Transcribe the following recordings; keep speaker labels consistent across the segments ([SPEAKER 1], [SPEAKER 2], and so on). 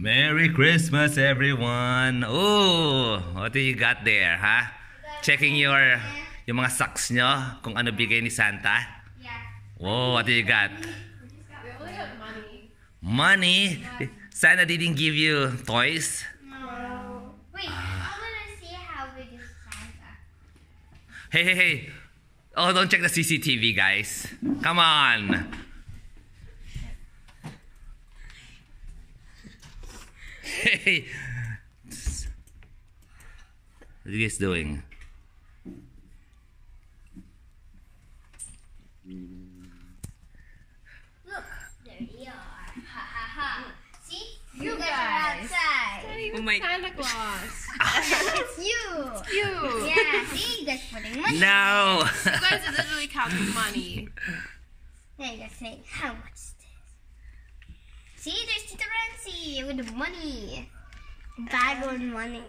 [SPEAKER 1] Merry Christmas, everyone! Oh, what do you got there, ha? Checking your yung mga socks nyo, kung ano bigay ni Santa.
[SPEAKER 2] Yeah.
[SPEAKER 1] Whoa, what do you got?
[SPEAKER 3] We only got money.
[SPEAKER 1] Money? Santa didn't give you toys?
[SPEAKER 2] No. Wait, ah. I want to see how big is Santa.
[SPEAKER 1] Hey, hey, hey! Oh, don't check the CCTV, guys. Come on! Hey! What are you guys doing?
[SPEAKER 2] Look, there you are. Ha ha ha. See? You, guys,
[SPEAKER 3] guys.
[SPEAKER 2] are outside.
[SPEAKER 3] Oh my Santa Claus.
[SPEAKER 2] it's you.
[SPEAKER 3] It's you.
[SPEAKER 2] Yeah, see? You guys putting money.
[SPEAKER 1] No!
[SPEAKER 3] You guys are literally counting money.
[SPEAKER 2] There you guys say, how much is this? See, there's Renzi with the money. Bag of money.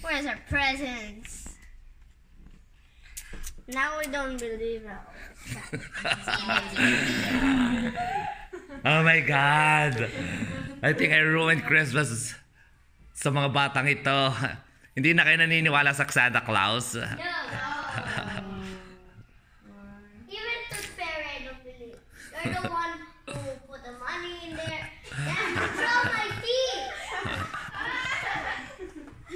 [SPEAKER 2] Where's our presents? Now we don't believe it.
[SPEAKER 1] oh my God! I think I ruined Christmas sa mga batang ito. Hindi na kayo naniniwala sa Santa Claus.
[SPEAKER 2] No. Even Tooth Fairy, I don't believe. You're the one